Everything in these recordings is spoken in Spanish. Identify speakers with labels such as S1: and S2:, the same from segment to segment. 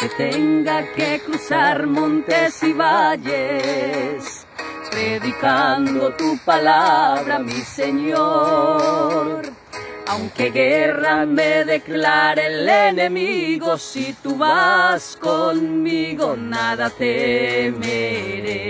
S1: aunque tenga que cruzar montes y valles, predicando tu palabra, mi Señor. Aunque guerra me declare el enemigo, si tú vas conmigo, nada temeré.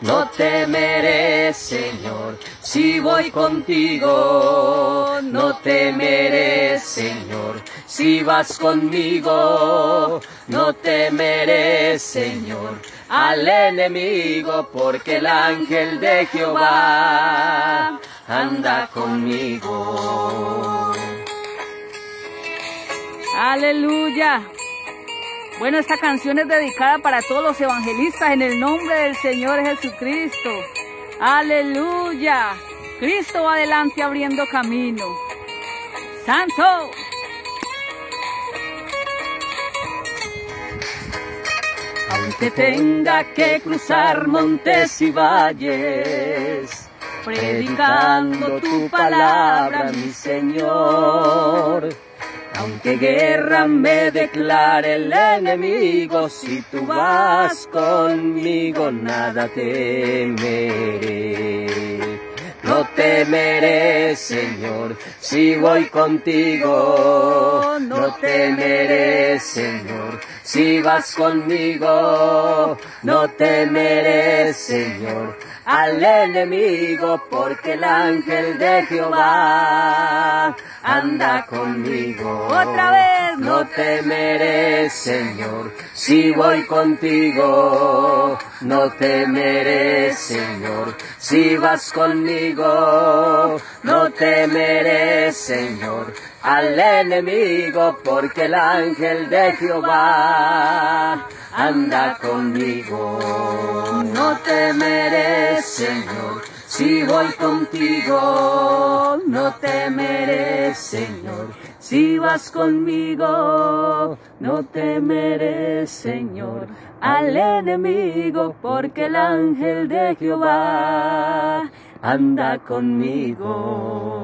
S1: No temeré, Señor, si voy contigo. No temeré, Señor, si vas conmigo. No temeré, Señor, al enemigo, porque el ángel de Jehová anda conmigo.
S2: Aleluya. Bueno, esta canción es dedicada para todos los evangelistas en el nombre del Señor Jesucristo. Aleluya. Cristo va adelante abriendo camino. Santo.
S1: Aunque tenga que cruzar montes y valles, predicando tu palabra, mi Señor. Aunque guerra me declare el enemigo, si tú vas conmigo, nada temeré. No temeré, Señor, si voy contigo. No temeré, Señor, si vas conmigo. No temeré, Señor, al enemigo, porque el ángel de Jehová anda conmigo.
S2: Otra vez.
S1: No temeré, Señor, si voy contigo. No temeré, Señor, si vas conmigo. No temeré, Señor, al enemigo, porque el ángel de Jehová anda conmigo. No temeré, Señor, si voy contigo. No temeré, Señor, si vas conmigo. No temeré, Señor, al enemigo, porque el ángel de Jehová anda conmigo.